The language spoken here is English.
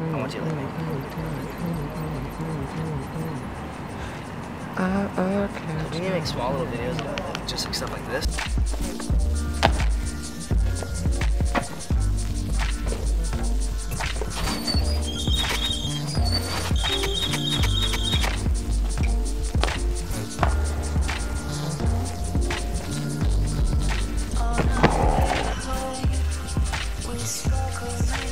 I want you to leave. Uh, okay. We need to make small little videos about just like stuff like this. Oh, no.